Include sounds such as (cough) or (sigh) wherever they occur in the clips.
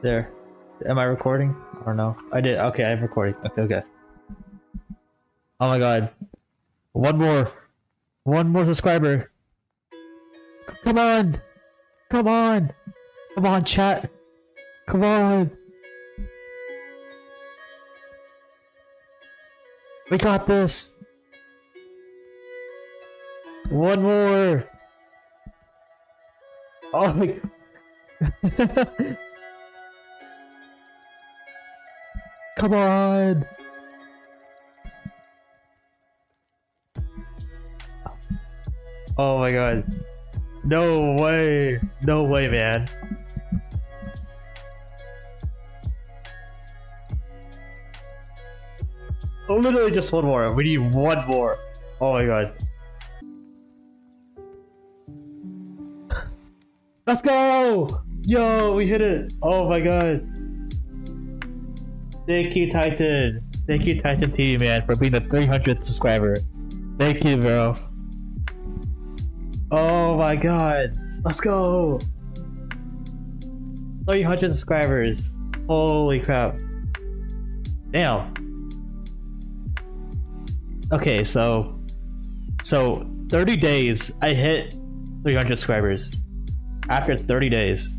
There. Am I recording? Don't know. I did. Okay, I'm recording. Okay, okay. Oh my god. One more. One more subscriber. C- Come on. Come on. Come on, chat. Come on. We got this. One more. Oh my. (laughs) Come on. Oh my god. No way. No way, man. Oh, literally just one more. We need one more. Oh my god. Let's go! Yo, we hit it. Oh my god. Thank you, Titan. Thank you, Titan TV, man, for being the 300th subscriber. Thank you, bro. Oh my god. Let's go. 300 subscribers. Holy crap. Damn. Okay, so so 30 days I hit 300 subscribers. After 30 days.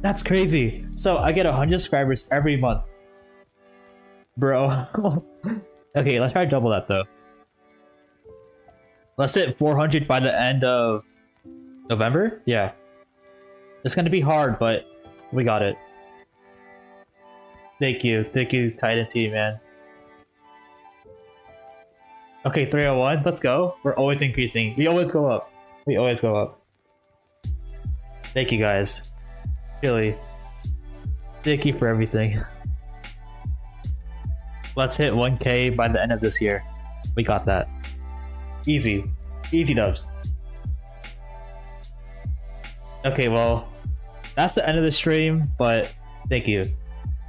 That's crazy. So I get 100 subscribers every month. Bro. (laughs) okay, let's try double that though. Let's hit 400 by the end of November? Yeah. It's gonna be hard, but we got it. Thank you. Thank you, Titan T, man. Okay, 301, let's go. We're always increasing. We always go up. We always go up. Thank you guys. Really. Thank you for everything. Let's hit 1k by the end of this year. We got that. Easy. Easy dubs. Okay, well, that's the end of the stream, but thank you.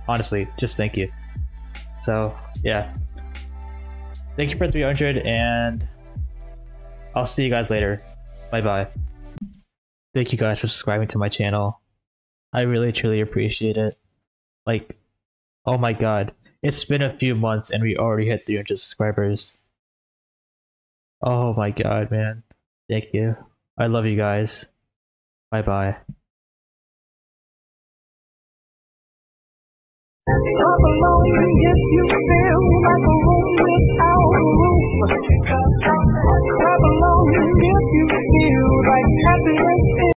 Honestly, just thank you. So, yeah. Thank you for 300, and I'll see you guys later. Bye bye. Thank you guys for subscribing to my channel. I really truly appreciate it. Like, oh my god, it's been a few months and we already hit 300 subscribers. Oh my god, man. Thank you. I love you guys. Bye bye. You.